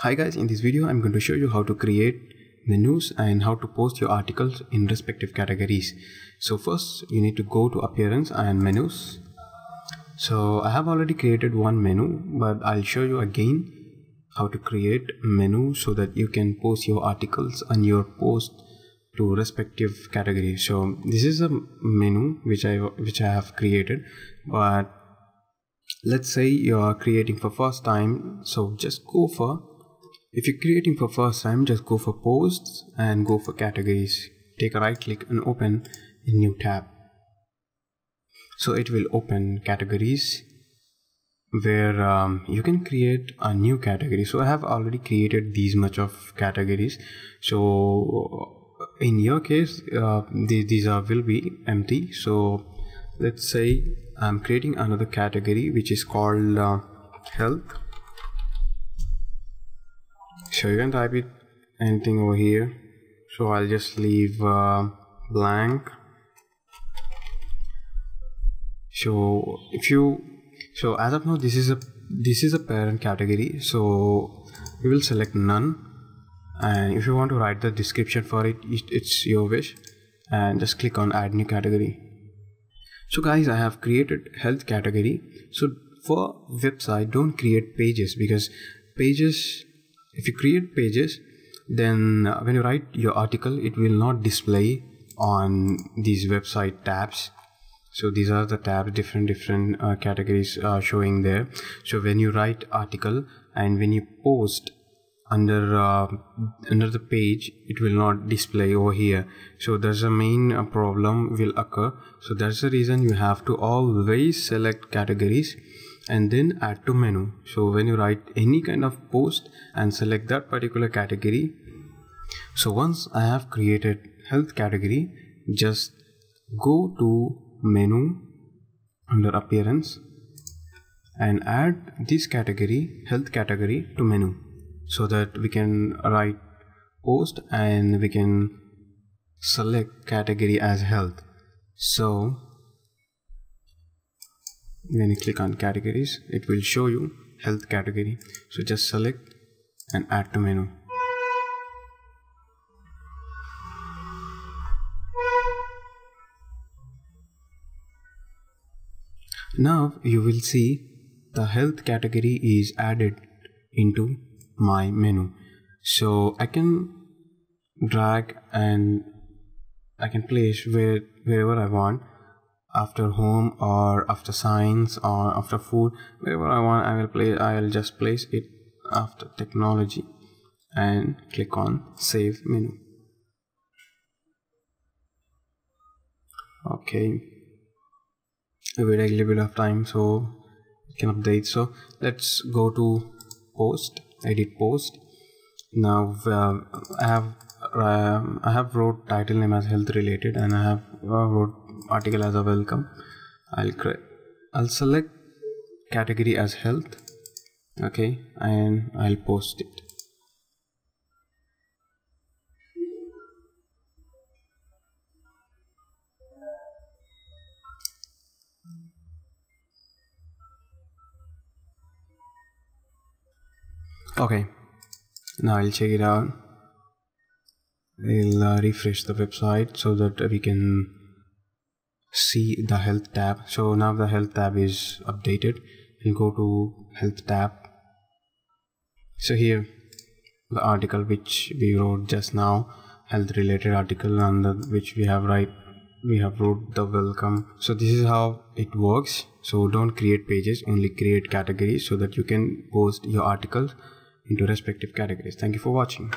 Hi guys, in this video I'm going to show you how to create menus and how to post your articles in respective categories. So first you need to go to appearance and menus. So I have already created one menu but I'll show you again how to create menu so that you can post your articles and your post to respective categories. So this is a menu which I which I have created but let's say you are creating for first time so just go for if you're creating for first time just go for posts and go for categories. Take a right click and open a new tab. So it will open categories where um, you can create a new category. So i have already created these much of categories. So in your case uh, these, these are will be empty. So let's say I'm creating another category which is called uh, health so you can type it anything over here. So I'll just leave uh, blank. So if you so as of now this is a this is a parent category. So we will select none. And if you want to write the description for it it's your wish. And just click on add new category. So guys i have created health category. So for website don't create pages because pages if you create pages then uh, when you write your article it will not display on these website tabs. So these are the tabs different different uh, categories uh, showing there. So when you write article and when you post under uh, under the page it will not display over here. So there's a main uh, problem will occur. So that's the reason you have to always select categories and then add to menu. So when you write any kind of post and select that particular category so once i have created health category just go to menu under appearance and add this category health category to menu. So that we can write post and we can select category as health. So when you click on categories it will show you health category. So just select and add to menu. Now you will see the health category is added into my menu. So I can drag and I can place where wherever I want after home or after science or after food wherever I want I will play I will just place it after technology and click on save menu. Okay. We wait a little bit of time so it can update. So let's go to post edit post. Now uh, I have um, I have wrote title name as health related and I have uh, wrote article as a welcome. I'll create I'll select category as health okay and I'll post it. Okay now I'll check it out. I'll uh, refresh the website so that we can see the health tab. So now the health tab is updated. We'll go to health tab. So here the article which we wrote just now health related article and which we have write we have wrote the welcome. So this is how it works. So don't create pages only create categories so that you can post your articles into respective categories. Thank you for watching.